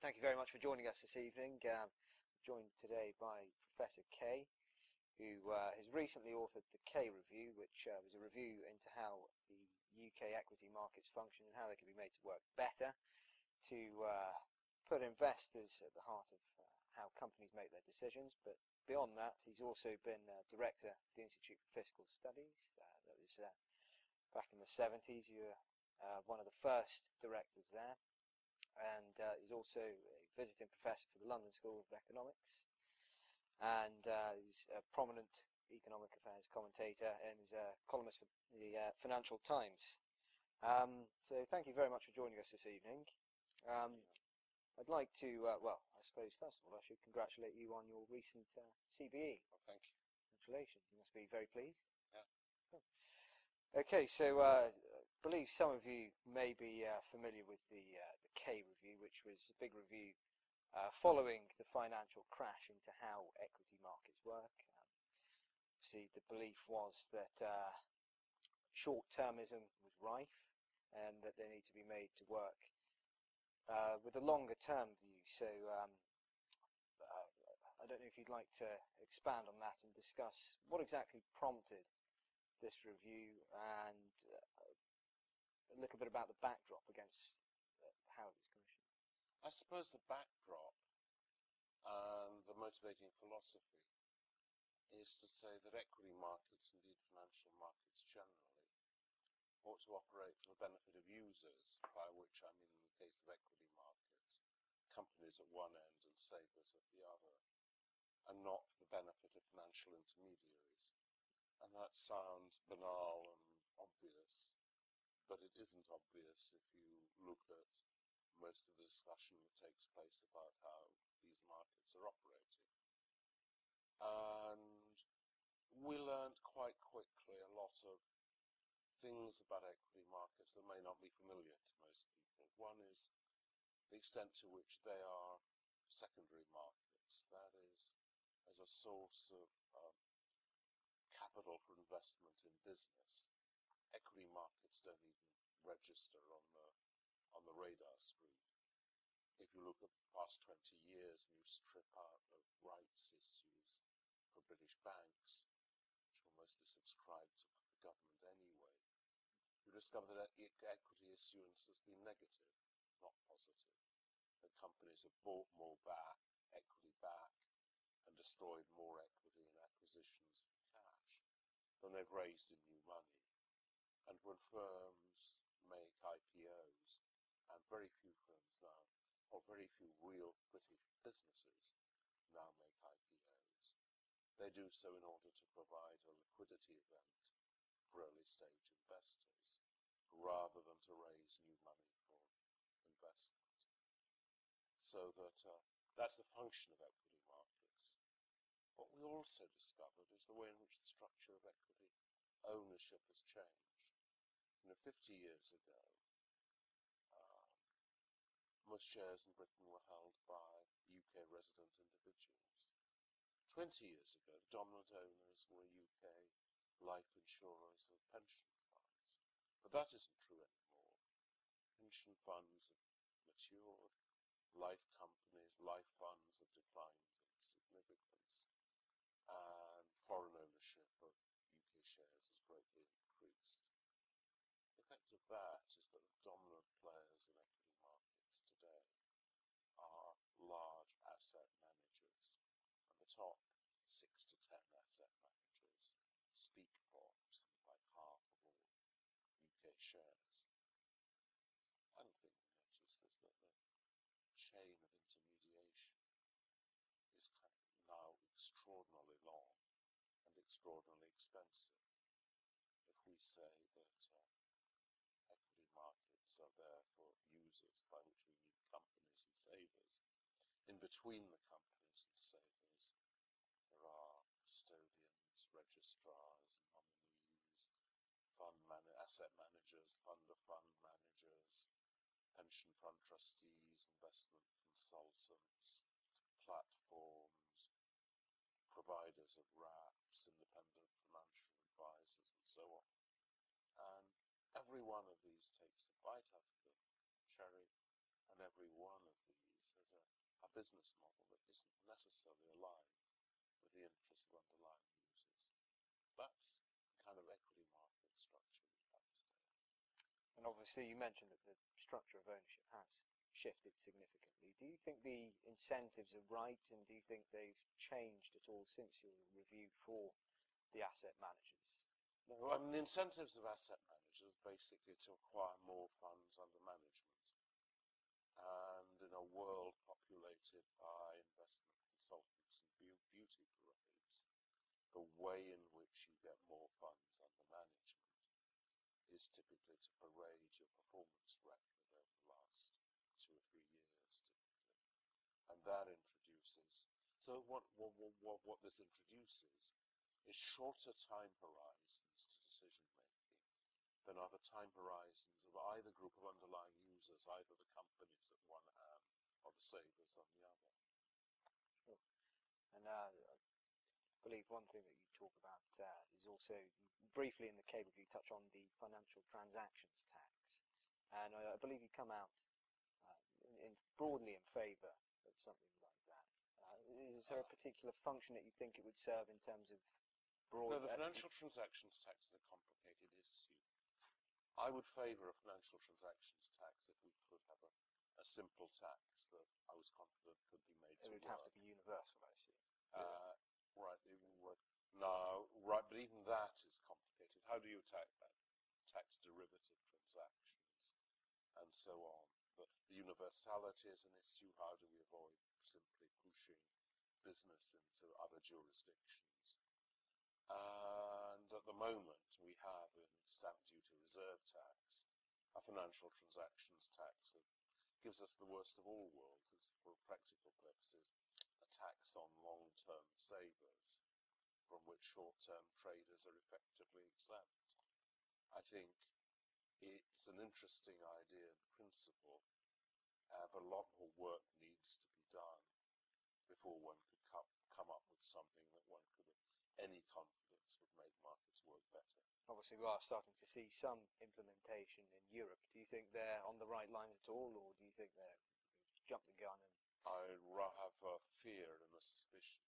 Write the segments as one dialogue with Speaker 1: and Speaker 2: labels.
Speaker 1: thank you very much for joining us this evening. Um, joined today by Professor Kay, who uh, has recently authored the Kay Review, which uh, was a review into how the UK equity markets function and how they can be made to work better to uh, put investors at the heart of uh, how companies make their decisions. But beyond that, he's also been uh, director of the Institute for Fiscal Studies. Uh, that was back in the 70s. You were one of the first directors there and uh, he's also a visiting professor for the London School of Economics, and uh, he's a prominent economic affairs commentator and is a columnist for the uh, Financial Times. Um, so thank you very much for joining us this evening. Um, I'd like to, uh, well, I suppose first of all I should congratulate you on your recent uh, CBE.
Speaker 2: Well, thank you.
Speaker 1: Congratulations. You must be very pleased.
Speaker 2: Yeah.
Speaker 1: Cool. Okay, so uh, believe some of you may be uh, familiar with the uh, the Kay review, which was a big review uh, following the financial crash into how equity markets work. Um, see, the belief was that uh, short-termism was rife and that they need to be made to work uh, with a longer-term view. So um, I don't know if you'd like to expand on that and discuss what exactly prompted this review and uh, a little bit about the backdrop against uh, how it was commissioned.
Speaker 2: I suppose the backdrop and the motivating philosophy is to say that equity markets, indeed financial markets generally, ought to operate for the benefit of users, by which I mean in the case of equity markets, companies at one end and savers at the other, and not for the benefit of financial intermediaries. And that sounds banal and obvious, but it isn't obvious if you look at most of the discussion that takes place about how these markets are operating. And we learned quite quickly a lot of things about equity markets that may not be familiar to most people. One is the extent to which they are secondary markets, that is, as a source of um, capital for investment in business. Equity markets don't even register on the on the radar screen. If you look at the past 20 years and you strip out the rights issues for British banks, which were mostly subscribed to the government anyway, you discover that equity issuance has been negative, not positive. That companies have bought more back, equity back, and destroyed more equity in acquisitions of cash than they've raised in new money. And when firms make IPOs, and very few firms now, or very few real British businesses now make IPOs, they do so in order to provide a liquidity event for early stage investors, rather than to raise new money for investment. So that uh, that's the function of equity markets. What we also discovered is the way in which the structure of equity ownership has changed. You know, 50 years ago, uh, most shares in Britain were held by UK resident individuals. 20 years ago, the dominant owners were UK life insurers and pension funds. But that isn't true anymore. Pension funds have matured, life companies, life funds have declined in significance, and foreign ownership of UK shares has greatly increased. The effect of that is that the dominant players in equity markets today are large asset managers, and the top six to ten asset managers speak for something like half of all UK shares. One thing we noticed is that the chain of intermediation is kind of now extraordinarily long and extraordinarily expensive. If we say that uh, equity markets are there for users, by which we mean companies and savers, in between the companies and savers, there are custodians, registrars, nominees, fund man- asset managers, fund of fund managers, pension fund trustees, investment consultants, platforms, providers of wraps, independent financial advisors, and so on. And every one of these takes a bite out of the cherry, and and every one of these has a, a business model that isn't necessarily aligned with the interests of underlying users. That's the kind of equity market structure we have today.
Speaker 1: And obviously, you mentioned that the structure of ownership has shifted significantly. Do you think the incentives are right, and do you think they've changed at all since your review for the asset managers?
Speaker 2: No, I mean, the incentives of asset managers basically to acquire more funds under management. And in a world populated by investment consultants and be- beauty parades, the way in which you get more funds under management is typically to parade your performance record over the last two or three years, typically. And that introduces, so what, what, what, what this introduces is shorter time horizons to decision making than are the time horizons of either group of underlying users, either the companies at one hand or the savers on the other.
Speaker 1: And uh, I believe one thing that you talk about uh, is also briefly in the cable you touch on the financial transactions tax, and I, I believe you come out uh, in, in broadly in favour of something like that. Uh, is there a particular function that you think it would serve in terms of broad?
Speaker 2: No, the
Speaker 1: uh,
Speaker 2: financial transactions tax is a complicated issue. I would favour a financial transactions tax if we could have a, a simple tax that I was confident could be made
Speaker 1: it
Speaker 2: to
Speaker 1: would
Speaker 2: work.
Speaker 1: have to be universal, I see.
Speaker 2: Uh, right, would. No, right, but even that is complicated. How do you attack that? Tax derivative transactions and so on. The, the universality is an issue. How do we avoid simply pushing business into other jurisdictions? And at the moment, we have in stamp duty reserve tax a financial transactions tax that gives us the worst of all worlds. It's for practical purposes a tax on long-term savers from which short-term traders are effectively exempt. I think it's an interesting idea in principle, uh, but a lot more work needs to be done before one could come, come up with something that one could, any confidence, would make markets work better.
Speaker 1: Obviously, we are starting to see some implementation in Europe. Think they're on the right lines at all, or do you think they're jump the gun and
Speaker 2: I have a fear and a suspicion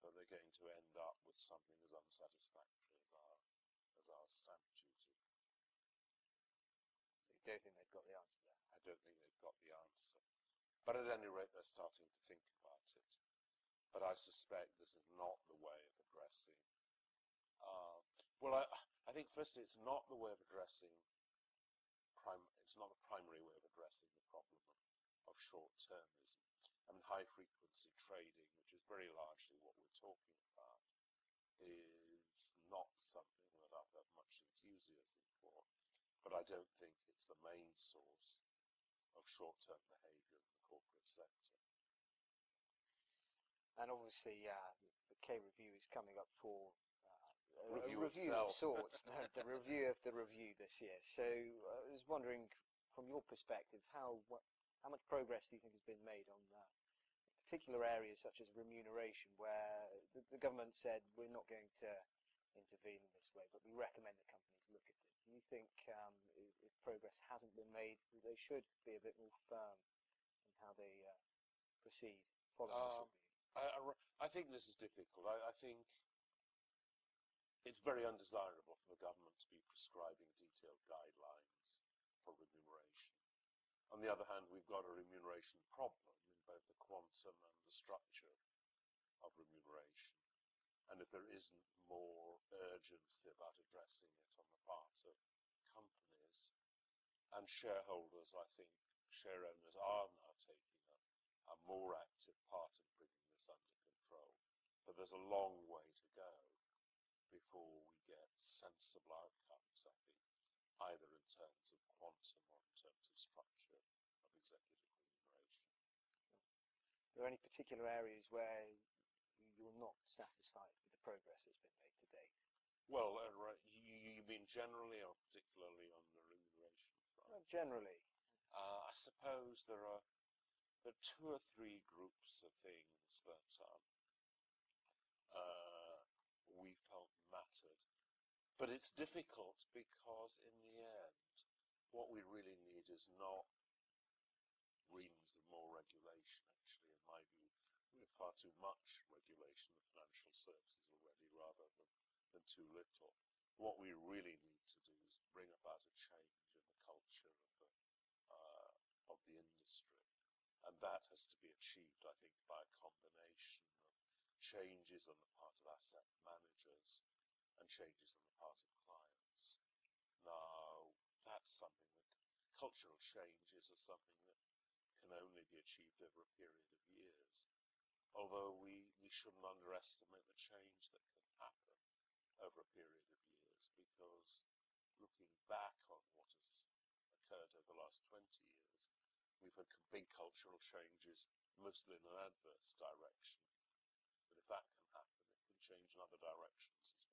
Speaker 2: that they're going to end up with something as unsatisfactory as our as our stamp duty.
Speaker 1: so you don't think they've got the answer there?
Speaker 2: I don't think they've got the answer. But at any rate, they're starting to think about it. But I suspect this is not the way of addressing. Uh, well, I, I think firstly, it's not the way of addressing. Prim- it's not a primary way of addressing the problem of, of short-termism. I mean, high-frequency trading, which is very largely what we're talking about, is not something that I have much enthusiasm for. But I don't think it's the main source of short-term behaviour in the corporate sector.
Speaker 1: And obviously, uh, the Kay review is coming up for a-
Speaker 2: Review
Speaker 1: a review of
Speaker 2: itself.
Speaker 1: sorts, the, the review of the review this year. So uh, I was wondering, from your perspective, how what, how much progress do you think has been made on uh, particular areas such as remuneration, where the, the government said we're not going to intervene in this way, but we recommend that companies look at it. Do you think um, if, if progress hasn't been made, that they should be a bit more firm in how they uh, proceed following this
Speaker 2: Um,
Speaker 1: review?
Speaker 2: I, I I think this is difficult. I, I think it's very undesirable for the government to be prescribing detailed guidelines for remuneration. On the other hand, we've got a remuneration problem in both the quantum and the structure of remuneration. And if there isn't more urgency about addressing it on the part of companies and shareholders, I think share owners are now taking a, a more active part in bringing this under control. But there's a long way to go before we get sensible outcomes, I think, either in terms of quantum or in terms of structure of executive remuneration.
Speaker 1: Are there any particular areas where you're not satisfied with the progress that's been made to date?
Speaker 2: Well, uh, right, you, you mean generally or particularly on the remuneration front?
Speaker 1: Well, generally,
Speaker 2: Uh, I suppose there are there are two or three groups of things that um, uh, but it's difficult because in the end, what we really need is not reams of more regulation, actually, in my view. We have far too much regulation of financial services already rather than, than too little. What we really need to do is bring about a change in the culture of the, uh, of the industry. And that has to be achieved, I think, by a combination of changes on the part of asset managers and changes on the part of clients. Now, that's something that cultural changes are something that can only be achieved over a period of years. Although we, we shouldn't underestimate the change that can happen over a period of years because looking back on what has occurred over the last 20 years, we've had big cultural changes, mostly in an adverse direction. But if that can happen, it can change in other directions as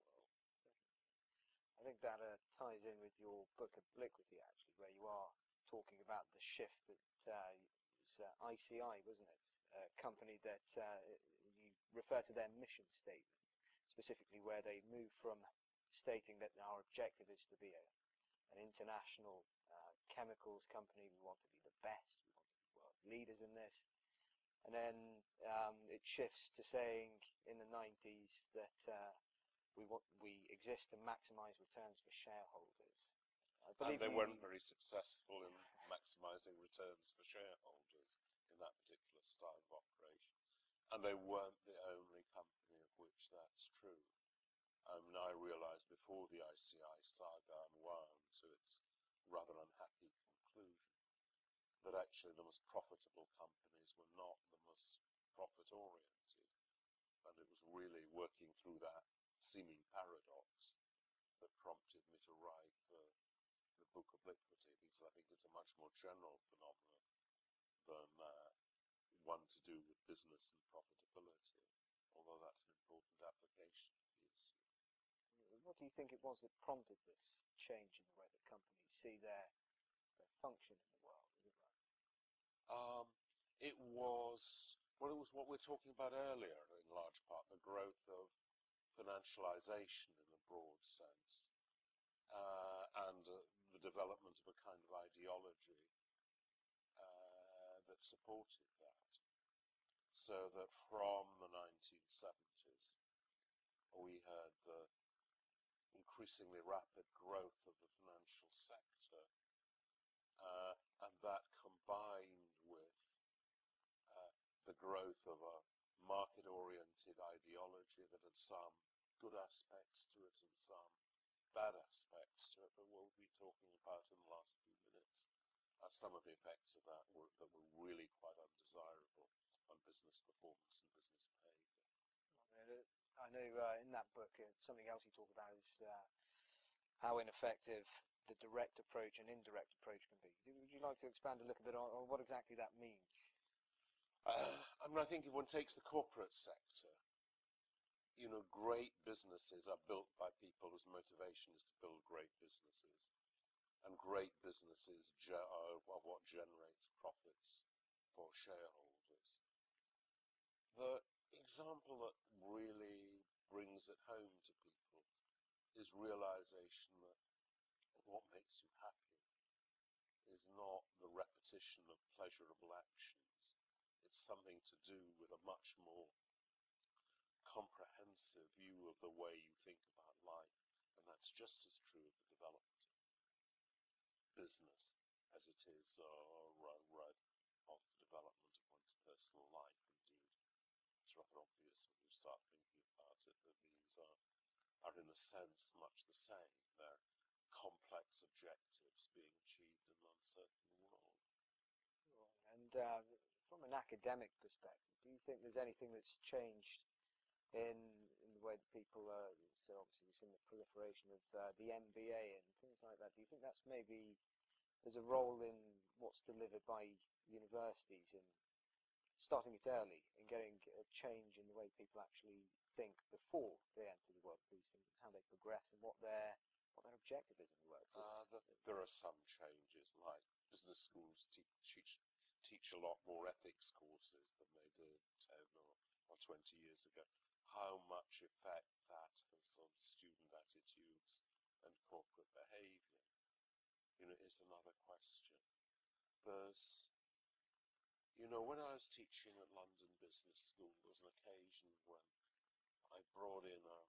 Speaker 1: think that uh, ties in with your book Obliquity, actually, where you are talking about the shift that uh, was uh, ICI, wasn't it? A company that uh, you refer to their mission statement, specifically where they move from stating that our objective is to be a, an international uh, chemicals company, we want to be the best, we want to be world leaders in this. And then um, it shifts to saying in the 90s that uh, we want we exist to maximise returns for shareholders. I
Speaker 2: And
Speaker 1: believe
Speaker 2: they
Speaker 1: you-
Speaker 2: weren't very successful in maximising returns for shareholders in that particular style of operation. And they weren't the only company of which that's true. I mean, I realised before the ICI saga unwound to its rather unhappy conclusion that actually the most profitable companies were not the most profit-oriented. And it was really working through that seeming paradox that prompted me to write the, the book Obliquity because I think it's a much more general phenomenon than uh, one to do with business and profitability, although that's an important application of the issue.
Speaker 1: What do you think it was that prompted this change in the way that companies see their, their function in the world? Is it right?
Speaker 2: Um, it was well, it was what we are talking about earlier, in large part, the growth of financialization in a broad sense, uh, and uh, the development of a kind of ideology uh, that supported that. So that from the 1970s, we had the increasingly rapid growth of the financial sector, uh, and that combined with uh, the growth of a market-oriented ideology that had some good aspects to it and some bad aspects to it, but we'll be talking about in the last few minutes are some of the effects of that were, that were really quite undesirable on business performance and business behavior.
Speaker 1: I know, know uh, in that book, uh, something else you talk about is uh, how ineffective the direct approach and indirect approach can be. Would you like to expand a little bit on, on what exactly that means?
Speaker 2: I mean, I think if one takes the corporate sector, you know, great businesses are built by people whose motivation is to build great businesses. And great businesses are what generates profits for shareholders. The example that really brings it home to people is realization that what makes you happy is not the repetition of pleasurable actions it's something to do with a much more comprehensive view of the way you think about life. And that's just as true of the development business as it is uh, of the development of one's personal life. Indeed, it's rather obvious when you start thinking about it that these are, are in a sense much the same. They're complex objectives being achieved in an uncertain world.
Speaker 1: And uh, from an academic perspective, do you think there's anything that's changed in in the way that people are? So obviously we've seen the proliferation of uh, the MBA and things like that. Do you think that's maybe there's a role in what's delivered by universities in starting it early and getting a change in the way people actually think before they enter the workplace and how they progress and what their what their objective is in the workplace?
Speaker 2: Uh, the, there are some changes, like business schools te- teach teach a lot more ethics courses than they did 10 or, or 20 years ago. How much effect that has on student attitudes and corporate behaviour, you know, is another question. There's You know, when I was teaching at London Business School, there was an occasion when I brought in a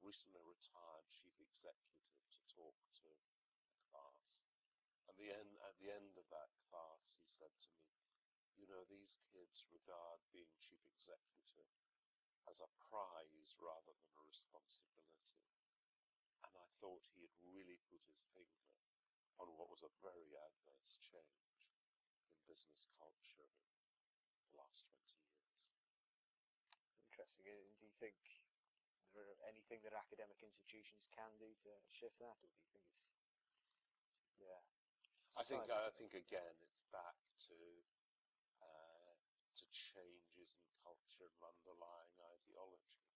Speaker 2: recently retired chief executive to talk to a class. And the end, at the end of that class, he said to me, you know, these kids regard being chief executive as a prize rather than a responsibility. And I thought he had really put his finger on what was a very adverse change in business culture in the last 20 years.
Speaker 1: Interesting. And do you think there anything that academic institutions can do to shift that, or do you think it's yeah?
Speaker 2: I think I think again it's back to changes in culture and underlying ideology,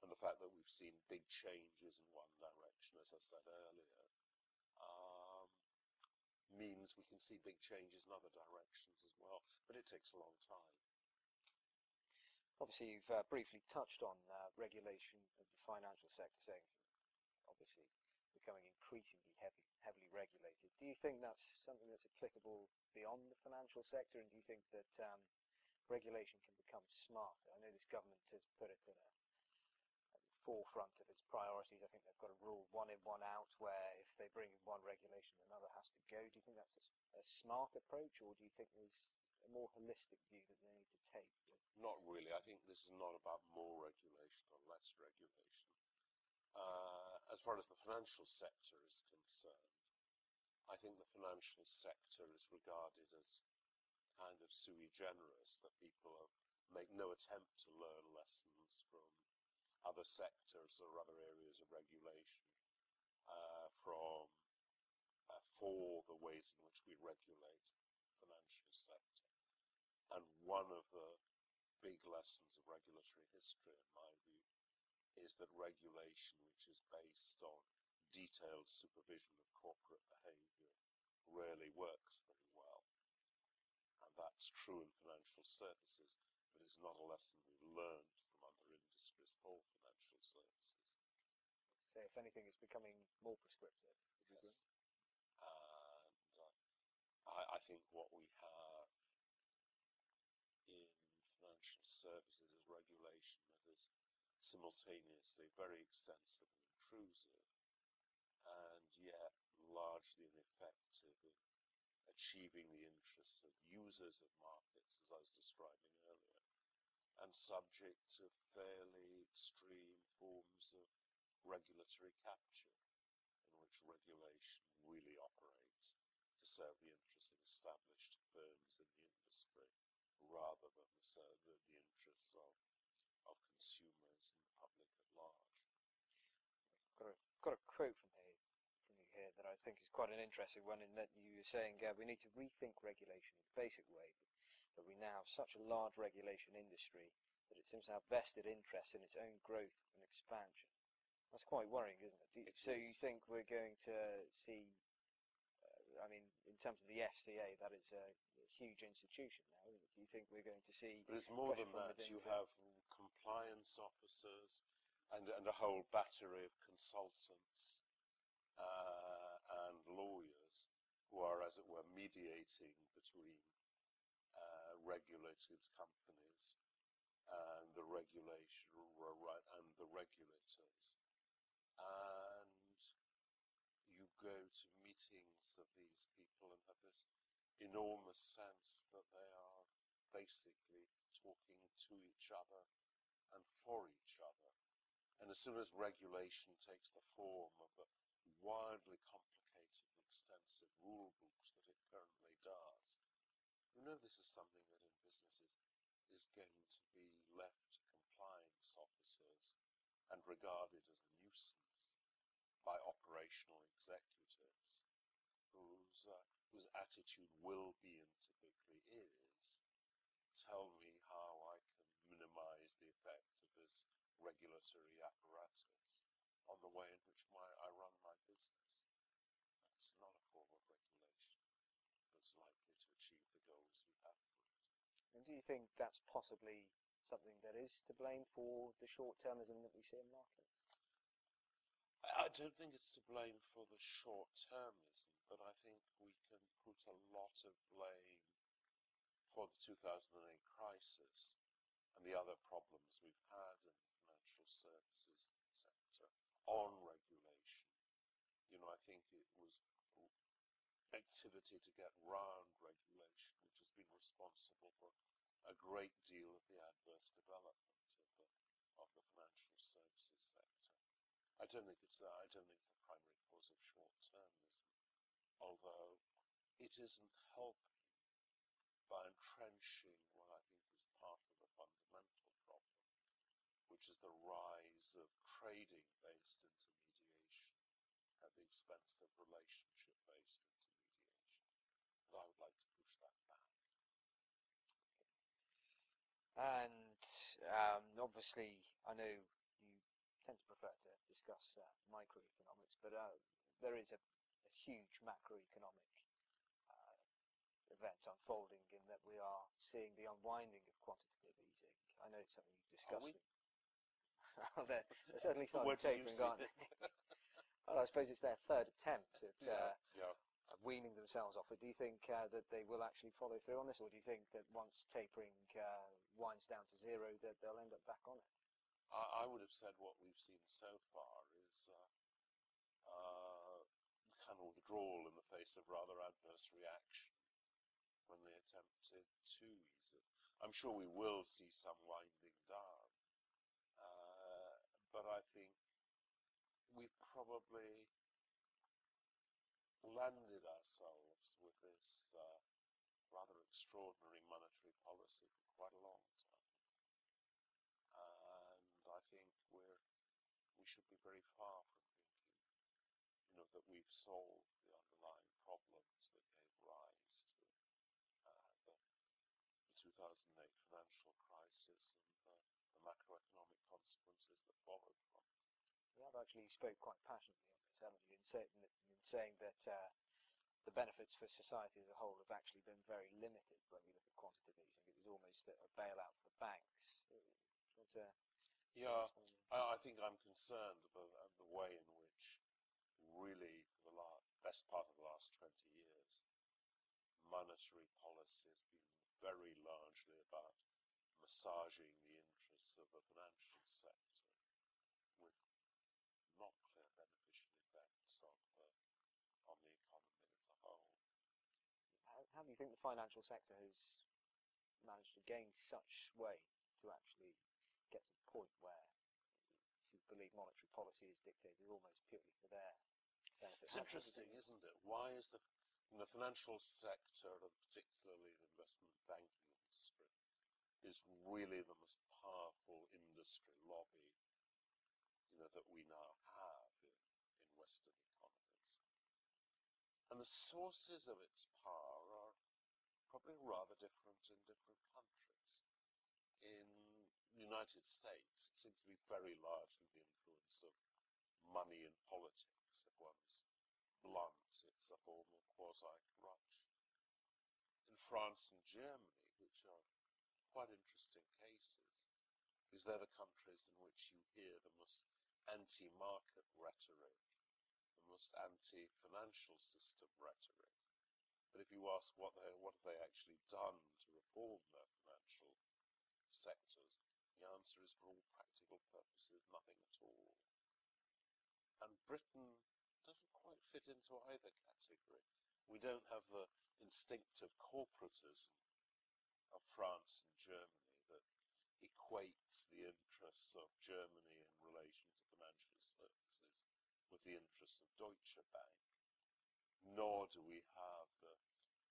Speaker 2: and the fact that we've seen big changes in one direction, as I said earlier, um, means we can see big changes in other directions as well. But it takes a long time.
Speaker 1: Obviously, you've uh, briefly touched on uh, regulation of the financial sector, saying obviously becoming increasingly heavy, heavily regulated. Do you think that's something that's applicable beyond the financial sector, and do you think that um, regulation can become smarter? I know this government has put it at, a, forefront of its priorities. I think they've got a rule one in, one out, where if they bring in one regulation, another has to go. Do you think that's a, a smart approach, or do you think there's a more holistic view that they need to take?
Speaker 2: Not really. I think this is not about more regulation or less regulation. Uh, as far as the financial sector is concerned, I think the financial sector is regarded as kind of sui generis, that people make no attempt to learn lessons from other sectors or other areas of regulation, uh, from uh, for the ways in which we regulate the financial sector. And one of the big lessons of regulatory history, in my view, is that regulation, which is based on detailed supervision of corporate behavior, rarely works very well. That's true in financial services, but it's not a lesson we've learned from other industries for financial services.
Speaker 1: So, if anything, it's becoming more prescriptive.
Speaker 2: Yes. And uh, I, I think what we have in financial services is regulation that is simultaneously very extensive and intrusive, and yet largely ineffective in achieving the interests of users of markets, as I was describing earlier, and subject to fairly extreme forms of regulatory capture, in which regulation really operates to serve the interests of established firms in the industry rather than the, the, the interests of, of consumers and the public at large.
Speaker 1: Got a, got a quote from here, here that I think is quite an interesting one in that you were saying uh, we need to rethink regulation in a basic way, but we now have such a large regulation industry that it seems to have vested interest in its own growth and expansion. That's quite worrying, isn't it? You,
Speaker 2: it
Speaker 1: so
Speaker 2: is.
Speaker 1: you think we're going to see, uh, I mean, in terms of the FCA, that is a, huge institution now, isn't it? Do you think we're going to see
Speaker 2: But it's more than that. You
Speaker 1: to-
Speaker 2: have compliance officers and, and a whole battery of consultants and lawyers who are, as it were, mediating between uh, regulated companies and the regulation and the regulators. And you go to meetings of these people and have this enormous sense that they are basically talking to each other and for each other. And as soon as regulation takes the form of a wildly and extensive rule books that it currently does, you know this is something that in businesses is going to be left to compliance officers and regarded as a nuisance by operational executives whose, uh, whose attitude will be and typically is, tell me how I can minimize the effect of this regulatory apparatus on the way in which my, I run my business. That's not a form of regulation that's likely to achieve the goals we have for it.
Speaker 1: And do you think that's possibly something that is to blame for the short-termism that we see in markets?
Speaker 2: I don't think it's to blame for the short termism, but I think we can put a lot of blame for the 2008 crisis and the other problems we've had in the financial services sector on regulation. You know, I think it was activity to get round regulation which has been responsible for a great deal of the adverse development of the, of the financial services sector. I don't think it's. I don't think it's the primary cause of short-termism, although it isn't helping by entrenching what I think is part of the fundamental problem, which is the rise of trading-based the expense of relationship-based intermediation. And I would like to push that back.
Speaker 1: And um, obviously, I know you tend to prefer to discuss uh, microeconomics, but uh, there is a, a huge macroeconomic uh, event unfolding in that we are seeing the unwinding of quantitative easing. I know it's something you discussed. they're, they're, certainly starting tapering, aren't they? well, I suppose it's their third attempt at
Speaker 2: yeah, yeah
Speaker 1: weaning themselves off it. Do you think uh, that they will actually follow through on this, or do you think that once tapering uh, winds down to zero, that they'll end up back on it?
Speaker 2: I, I would have said what we've seen so far is uh, uh kind of withdrawal in the face of rather adverse reaction when they attempted to ease it. I'm sure we will see some winding down, uh, but I think we probably landed ourselves with this uh, rather extraordinary monetary policy for quite a long time. And I think we're, we should be very far from thinking, you know, that we've solved the underlying problems that gave rise to uh, the, the 2008 financial crisis and the, the macroeconomic consequences that followed from it.
Speaker 1: You have actually spoke quite passionately on this, haven't you, in, say, in saying that uh, the benefits for society as a whole have actually been very limited when we look at quantitative easing. It was almost a, a bailout for the banks. But, uh,
Speaker 2: yeah, I, I, think I'm concerned about the way in which really for the last, best part of the last 20 years, monetary policy has been very largely about massaging the interests of the financial sector with not clear beneficial effects on
Speaker 1: how do you think the financial sector has managed to gain such sway to actually get to the point where you believe monetary policy is dictated almost purely for their benefit?
Speaker 2: It's interesting, isn't it? Why is the, in the financial sector, and particularly the investment banking industry, is really the most powerful industry lobby you know, that we now have in, in Western economies. And the sources of its power probably rather different in different countries. In the United States, it seems to be very largely the influence of money in politics. If one's blunt, it's a form of quasi-corruption. In France and Germany, which are quite interesting cases, because they're the countries in which you hear the most anti-market rhetoric, the most anti-financial system rhetoric. But if you ask what they what have they actually done to reform their financial sectors, the answer is for all practical purposes nothing at all. And Britain doesn't quite fit into either category. We don't have the instinctive corporatism of France and Germany that equates the interests of Germany in relation to financial services with the interests of Deutsche Bank. Nor do we have the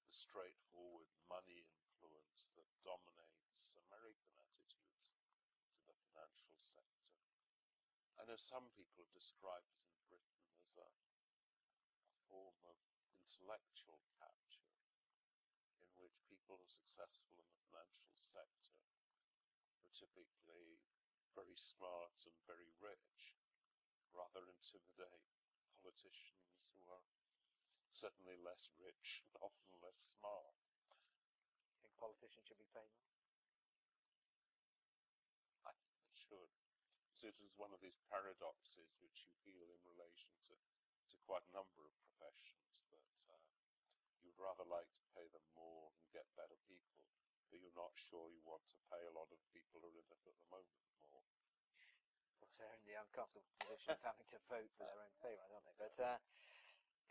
Speaker 2: the straightforward money influence that dominates American attitudes to the financial sector. I know some people have described it in Britain as a, a form of intellectual capture in which people who are successful in the financial sector are typically very smart and very rich, rather intimidate politicians who are certainly less rich and often less smart.
Speaker 1: You think politicians should be paid more?
Speaker 2: I think they should. So it is one of these paradoxes which you feel in relation to, to quite a number of professions that uh, you would rather like to pay them more and get better people, but you're not sure you want to pay a lot of people who are in it at the moment more.
Speaker 1: Of course, they're in the uncomfortable position of having to vote for their own pay aren't they? But uh,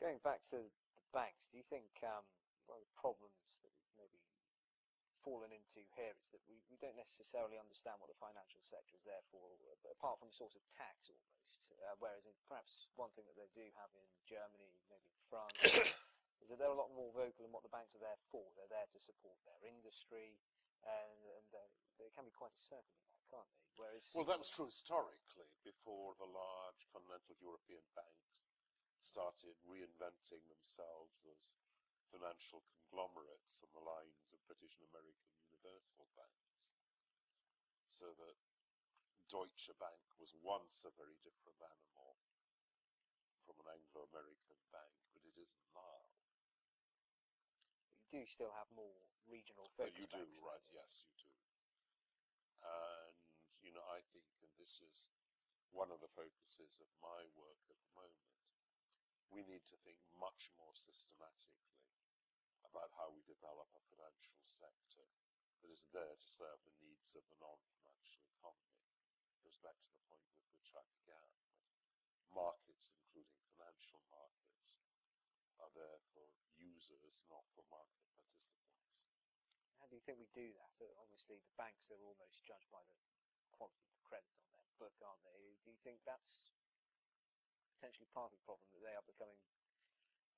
Speaker 1: going back to the banks, do you think um, one of the problems that we've maybe fallen into here is that we, we don't necessarily understand what the financial sector is there for, apart from a sort of tax almost. Uh, whereas in, perhaps one thing that they do have in Germany, maybe in France, is that they're a lot more vocal in what the banks are there for. They're there to support their industry, and, and they can be quite assertive in that, can't they? Whereas
Speaker 2: Well, that was true historically before the large continental European banks started reinventing themselves as financial conglomerates on the lines of British and American universal banks. So that Deutsche Bank was once a very different animal from an Anglo-American bank, but it isn't now.
Speaker 1: you do still have more regional focus
Speaker 2: you do, right? Yes, you do. And you know, I think, and this is one of the focuses of my work at the moment, we need to think much more systematically about how we develop a financial sector that is there to serve the needs of the non-financial economy. It goes back to the point with which I began. Markets, including financial markets, are there for users, not for market participants.
Speaker 1: How do you think we do that? So obviously, the banks are almost judged by the quality of the credit on their book, aren't they? Do you think that's potentially part of the problem that they are becoming?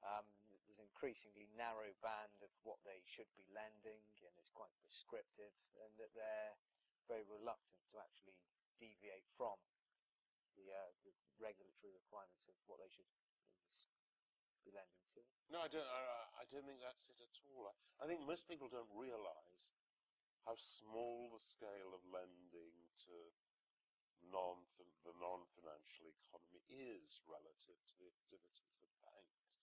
Speaker 1: Um, there's an increasingly narrow band of what they should be lending, and it's quite prescriptive, and that they're very reluctant to actually deviate from the, uh, the regulatory requirements of what they should be lending to.
Speaker 2: No, I don't. I, I don't think that's it at all. I, I think most people don't realise how small the scale of lending to non the non-financial economy is relative to the activities of banks.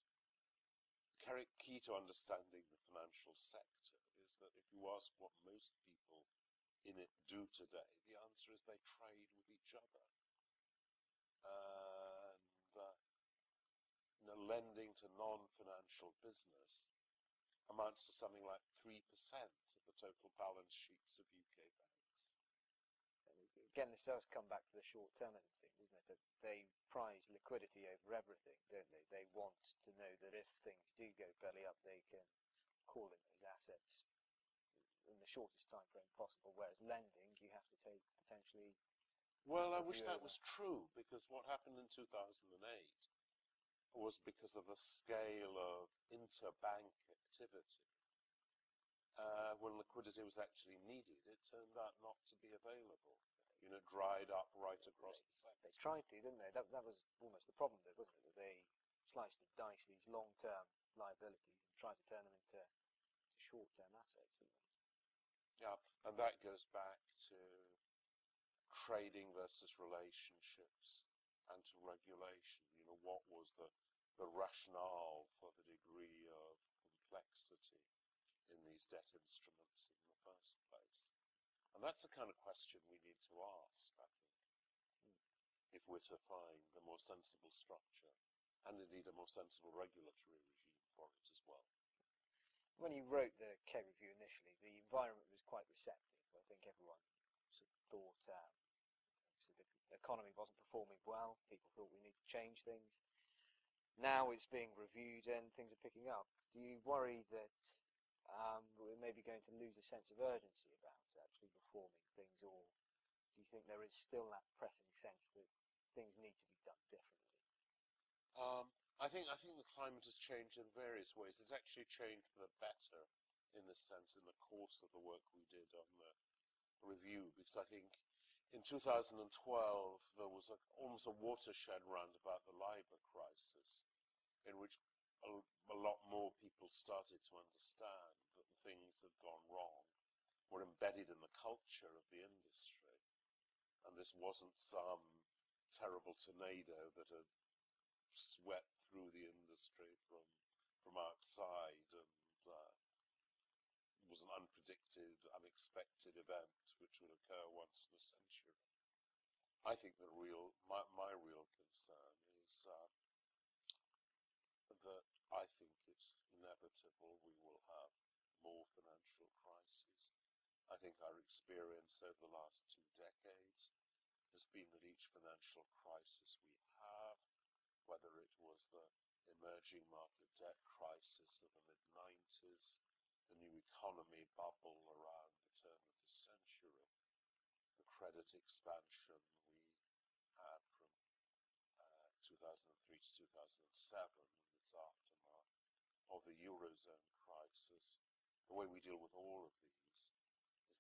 Speaker 2: The key to understanding the financial sector is that if you ask what most people in it do today, the answer is they trade with each other. And uh, you know, lending to non-financial business amounts to something like 3% of the total balance sheets of UK banks.
Speaker 1: Again, this does come back to the short-termism thing, doesn't it? They prize liquidity over everything, don't they? They want to know that if things do go belly up, they can call in those assets in the shortest time frame possible. Whereas lending, you have to take potentially.
Speaker 2: Well, I wish that was true because what happened in 2008 was because of the scale of interbank activity. Uh, when liquidity was actually needed, it turned out not to be available. You know, dried up right across the sector.
Speaker 1: They tried to, didn't they? That, that was almost the problem, though, wasn't it? That they sliced and diced these long-term liabilities and tried to turn them into short-term assets, didn't they?
Speaker 2: Yeah, and that goes back to trading versus relationships and to regulation. You know, what was the, the rationale for the degree of complexity in these debt instruments in the first place? And that's the kind of question we need to ask, I think, if we're to find a more sensible structure and indeed a more sensible regulatory regime for it as well.
Speaker 1: When you wrote the Kay review initially, the environment was quite receptive. I think everyone sort of thought um, so the economy wasn't performing well. People thought we need to change things. Now it's being reviewed and things are picking up. Do you worry that um, we're maybe going to lose a sense of urgency about actually reforming things, or do you think there is still that pressing sense that things need to be done differently?
Speaker 2: Um, I think I think the climate has changed in various ways. It's actually changed for the better in the sense in the course of the work we did on the review, because I think in 2012 there was a, almost a watershed round about the LIBOR crisis, in which a, a lot more people started to understand that things had gone wrong were embedded in the culture of the industry, and this wasn't some terrible tornado that had swept through the industry from from outside and uh, was an unpredicted, unexpected event which would occur once in a century. I think the real my, my real concern is uh, that I think it's inevitable we will have more financial crises I think our experience over the last two decades has been that each financial crisis we have, whether it was the emerging market debt crisis of the mid 90s, the new economy bubble around the turn of the century, the credit expansion we had from uh, 2003 to 2007, and its aftermath of the Eurozone crisis, the way we deal with all of these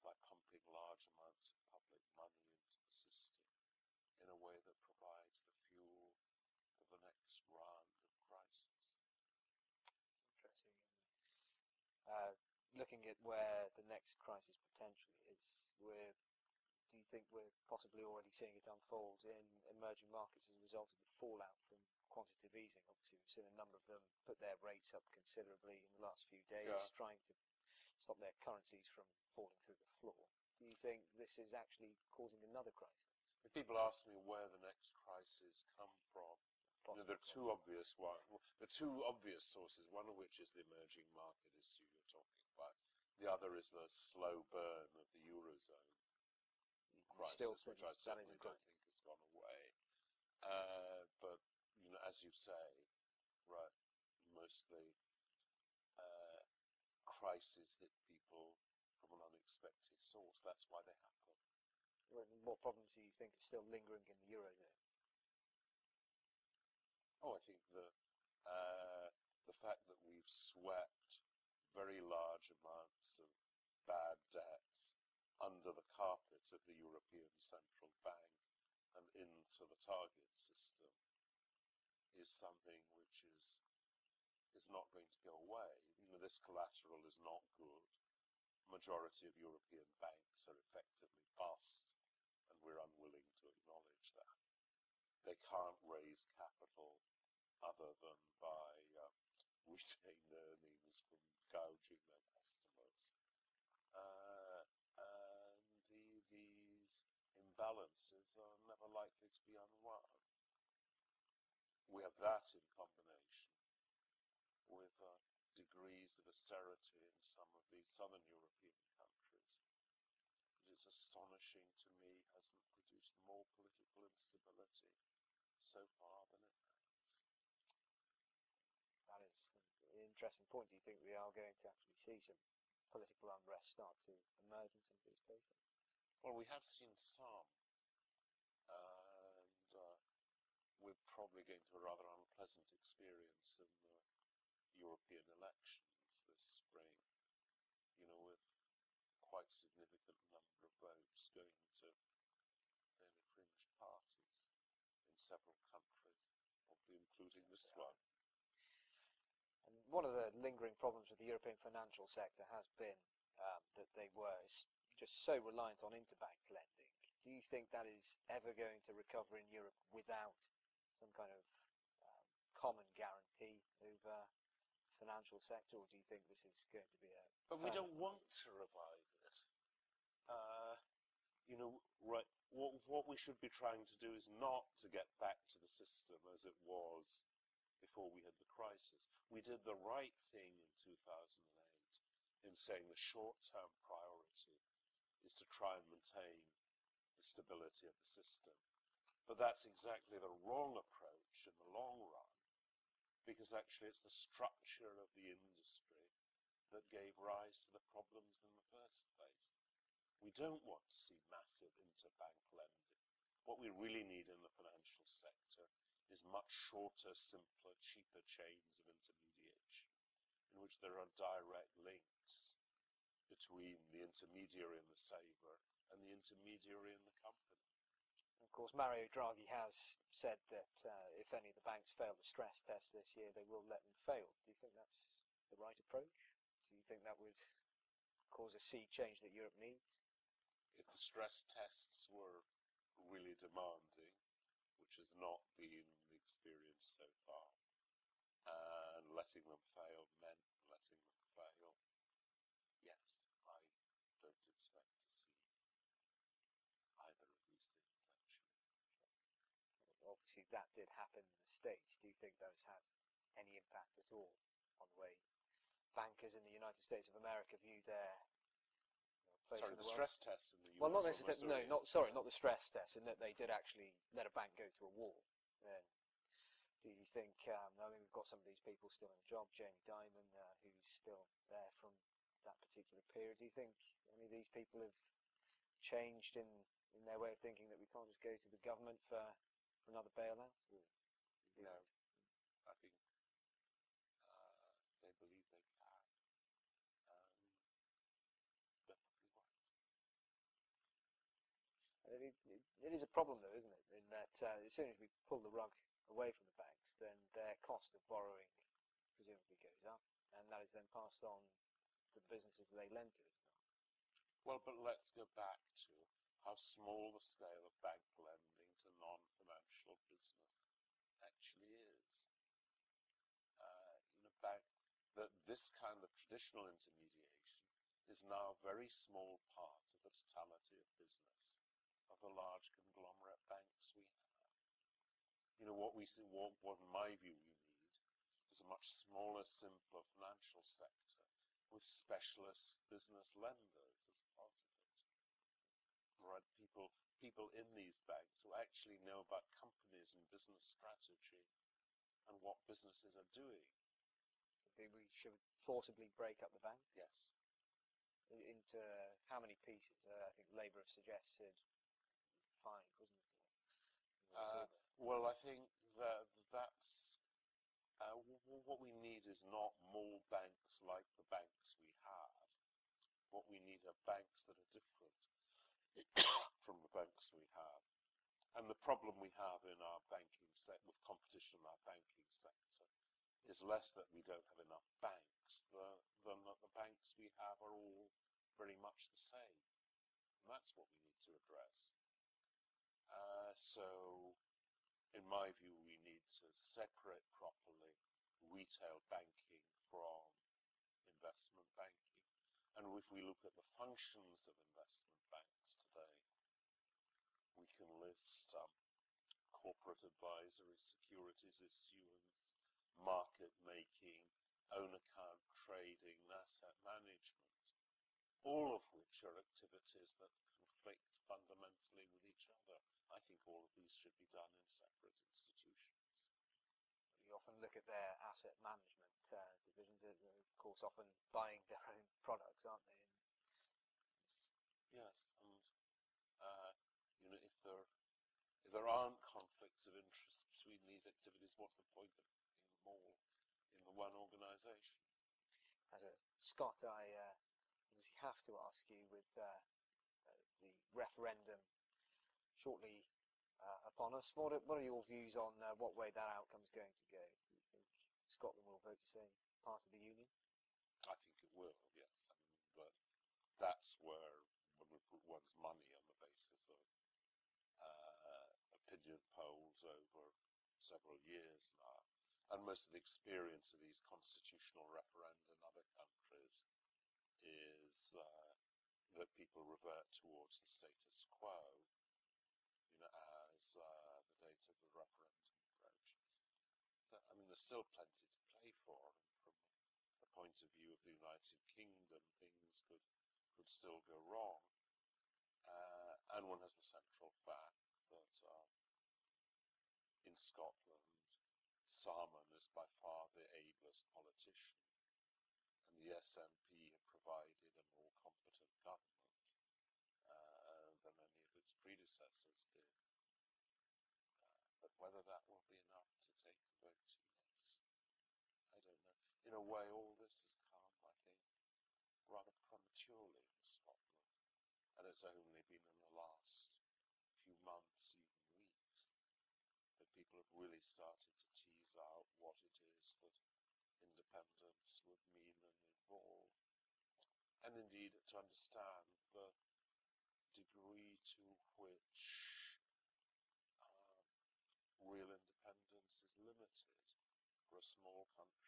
Speaker 2: by pumping large amounts of public money into the system in a way that provides the fuel for the next round of crisis.
Speaker 1: Interesting. Uh, looking at where the next crisis potentially is, we're, do you think we're possibly already seeing it unfold in emerging markets as a result of the fallout from quantitative easing? Obviously, we've seen a number of them put their rates up considerably in the last few days,
Speaker 2: Yeah.
Speaker 1: trying to stop their currencies from falling through the floor. Do you think this is actually causing another crisis?
Speaker 2: If people ask me where the next crisis come from, you know, there are two obvious one, the two obvious sources. One of which is the emerging market issue you're talking about. The other is the slow burn of the eurozone crisis,
Speaker 1: still
Speaker 2: which I certainly don't think has gone away. Uh, but you know, as you say, right, mostly crises hit people from an unexpected source. That's why they happen.
Speaker 1: Well, What problems do you think are still lingering in the eurozone?
Speaker 2: Oh, I think the uh, the fact that we've swept very large amounts of bad debts under the carpet of the European Central Bank and into the target system is something which is is not going to go away. This collateral is not good. Majority of European banks are effectively bust, and we're unwilling to acknowledge that. They can't raise capital other than by uh, retained earnings from gouging their customers. Uh, and the, these imbalances are never likely to be unwound. We have that in combination with uh, degrees of austerity in some of the southern European countries. It is astonishing to me hasn't produced more political instability so far than it has.
Speaker 1: That is an interesting point. Do you think we are going to actually see some political unrest start to emerge in some of these places?
Speaker 2: Well, we have seen some, and uh, we're probably going to a rather unpleasant experience in the European elections this spring. You know, with quite significant number of votes going to fairly fringe parties in several countries, probably including this one.
Speaker 1: And one of the lingering problems with the European financial sector has been um, that they were just so reliant on interbank lending. Do you think that is ever going to recover in Europe without some kind of um, common guarantee over financial sector, or do you think this is going to be a
Speaker 2: But we don't want to revive it. Uh, you know, right? What, what we should be trying to do is not to get back to the system as it was before we had the crisis. We did the right thing in 2008 in saying the short-term priority is to try and maintain the stability of the system. But that's exactly the wrong approach in the long run, because actually it's the structure of the industry that gave rise to the problems in the first place. We don't want to see massive interbank lending. What we really need in the financial sector is much shorter, simpler, cheaper chains of intermediation in which there are direct links between the intermediary and the saver and the intermediary and the company.
Speaker 1: Course, Mario Draghi has said that uh, if any of the banks fail the stress test this year, they will let them fail. Do you think that's the right approach? Do you think that would cause a sea change that Europe needs?
Speaker 2: If the stress tests were really demanding, which has not been the experience so far, and letting them fail meant letting them fail, yes, I don't expect to see either of these things actually.
Speaker 1: Obviously, that did happen in the States. Do you think that has had any impact at all on the way bankers in the United States of America view their place
Speaker 2: Sorry, the
Speaker 1: the
Speaker 2: stress tests in the US.
Speaker 1: Well, not necessarily. No, not sorry, not the stress test. In that they did actually let a bank go to a wall. Then, do you think? Um, I mean, we've got some of these people still in a job. Jamie Dimon, uh, who's still there from that particular period. Do you think any of these people have changed in in their way of thinking that we can't just go to the government for, for another bailout? Or you
Speaker 2: No,
Speaker 1: think-
Speaker 2: I think uh, they believe they can. Um, they're probably right.
Speaker 1: It, it, it is a problem, though, isn't it? In that uh, as soon as we pull the rug away from the banks, then their cost of borrowing presumably goes up, and that is then passed on to the businesses that they lend to. Isn't it?
Speaker 2: Well, but let's go back to how small the scale of bank lending to non-financial business actually is. Uh, know, bank that this kind of traditional intermediation is now a very small part of the totality of business of the large conglomerate banks we have. You know, what we see, what, what in my view we need is a much smaller, simpler financial sector with specialist business lenders as part of it. Right, people people in these banks who actually know about companies and business strategy and what businesses are doing.
Speaker 1: I think we should forcibly break up the banks
Speaker 2: Yes.
Speaker 1: in- into how many pieces? Uh, I think Labour have suggested five, wasn't it?
Speaker 2: Uh, well, I think that that's uh, w- w- what we need is not more banks like the banks we have. What we need are banks that are different from the banks we have. And the problem we have in our banking sector, with competition in our banking sector, is less that we don't have enough banks than, than that the banks we have are all very much the same. And that's what we need to address. Uh, so, in my view, we need to separate properly retail banking from investment banking. And if we look at the functions of investment banks today, we can list um, corporate advisory, securities issuance, market making, own account trading, and asset management, all of which are activities that conflict fundamentally with each other. I think all of these should be done in separate institutions.
Speaker 1: Often look at their asset management uh, divisions, uh, of course, often buying their own products, aren't they? And
Speaker 2: Yes, and uh, you know, if there if there aren't conflicts of interest between these activities, what's the point of putting them all in the one organisation?
Speaker 1: as a Scot, I uh, obviously have to ask you with uh, uh, the referendum shortly upon us. What are, what are your views on uh, what way that outcome is going to go? Do you think Scotland will vote to stay part of the union?
Speaker 2: I think it will, yes. I mean, but that's where one we put one's money on the basis of uh, opinion polls over several years now, and most of the experience of these constitutional referenda in other countries is uh, that people revert towards the status quo, as uh, the date of the referendum approaches. So, I mean, there's still plenty to play for, and from the point of view of the United Kingdom, things could could still go wrong. Uh, and one has the central fact that um, in Scotland, Salmond is by far the ablest politician, and the SNP have provided a more competent government uh, than any of its predecessors did. Whether that will be enough to take the vote to yes, I don't know. In a way, all this has come, I think, rather prematurely in Scotland, and it's only been in the last few months, even weeks, that people have really started to tease out what it is that independence would mean and involve, and indeed to understand the degree to which um, real independence is limited for a small country